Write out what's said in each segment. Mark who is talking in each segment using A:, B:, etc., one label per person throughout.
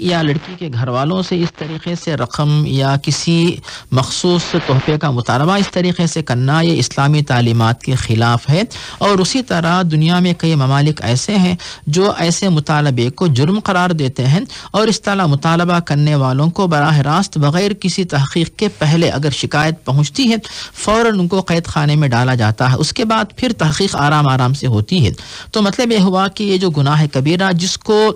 A: یا لڑکی کے گھر والوں سے اس طریقے سے رقم یا کسی مخصوص تحفے کا مطالبہ اس طریقے سے کرنا یہ اسلامی تعلیمات کے خلاف ہے اور اسی طرح دنیا میں کئی ممالک ایسے ہیں جو ایسے مطالبے کو جرم قرار دیتے ہیں اور اس طرح مطالبہ کرنے والوں کو براہ راست بغیر کسی تحقیق کے پہلے اگر شکایت پہنچتی ہے فوراً ان کو قید خانے میں ڈالا جاتا ہے، اس کے بعد پھر تحقیق آرام آرام سے ہوتی ہے۔ تو مطلب یہ ہوا کہ یہ جو گناہ کبیرہ جس کو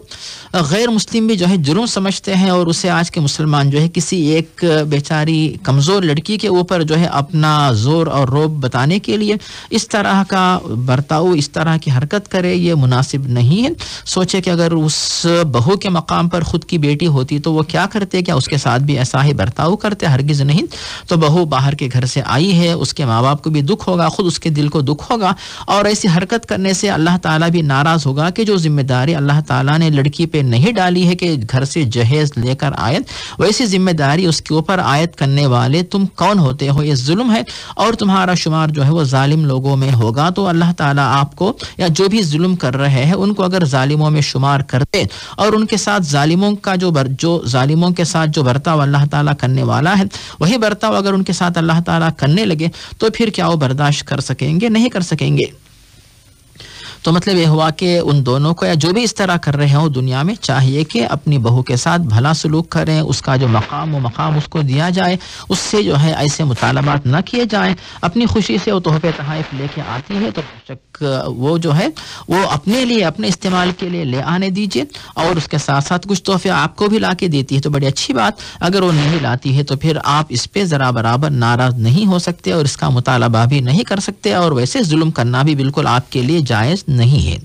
A: غیر مسلم بھی جو ہے جرم سمجھتے ہیں اور اسے آج کے مسلمان جو ہے کسی ایک بیچاری کمزور لڑکی کے اوپر جو ہے اپنا زور اور روب بتانے کے لیے اس طرح کا برتاؤ، اس طرح کی حرکت کرے، یہ مناسب نہیں ہے۔ سوچے کہ اگر اس بہو کے مقام پر خود کی بیٹی ہوتی تو وہ کیا کرتے؟ کیا اس کے ساتھ بھی ایسا ہی برتاؤ کرتے؟ ہرگز نہیں۔ تو بہو باہر کے گھر سے آئی ہے، اس کے ماں باپ کو بھی دکھ ہوگا، خود اس کے دل کو دکھ ہوگا اور ایسی حرکت کرنے سے اللہ تعالیٰ بھی ناراض ہوگا کہ جو ذمہ داری اللہ تعالیٰ نے لڑکی پہ نہیں ڈالی ہے کہ گھر سے جہیز لے کر آیت، ویسی ذمہ داری اس کے اوپر آیت کرنے والے تم کون ہوتے ہو؟ یہ ظلم ہے اور تمہارا شمار جو ہے وہ ظالم لوگوں میں ہوگا۔ تو اللہ تعالیٰ آپ کو، یا جو بھی ظلم کر رہے ہیں، ان کو اگر ظالموں میں شمار کرتے اور ان کے ساتھ ظالموں کا جو بر، جو ظالموں کے ساتھ جو برتاؤ اللہ تعالیٰ کرنے والا ہے، وہی برتاؤ اگر ان کے ساتھ اللہ تعالیٰ کرنے لگے تو پھر کیا وہ برداشت کر سکیں گے؟ نہیں کر سکیں گے۔ تو مطلب یہ ہوا کہ ان دونوں کو یا جو بھی اس طرح کر رہے ہوں دنیا میں چاہیے کہ اپنی بہو کے ساتھ بھلا سلوک کریں، اس کا جو مقام و مقام اس کو دیا جائے، اس سے جو ہے ایسے مطالبات نہ کیے جائیں۔ اپنی خوشی سے وہ تحفے تحائف لے کے آتی ہے تو شک وہ جو ہے وہ اپنے لیے، اپنے استعمال کے لیے لے آنے دیجیے اور اس کے ساتھ ساتھ کچھ تحفے آپ کو بھی لا کے دیتی ہے تو بڑی اچھی بات۔ اگر وہ نہیں لاتی ہے تو پھر آپ اس پہ ذرا برابر ناراض نہیں ہو سکتے اور اس کا مطالبہ بھی نہیں کر سکتے اور ویسے ظلم کرنا بھی بالکل آپ کے لیے جائز نہیں ہے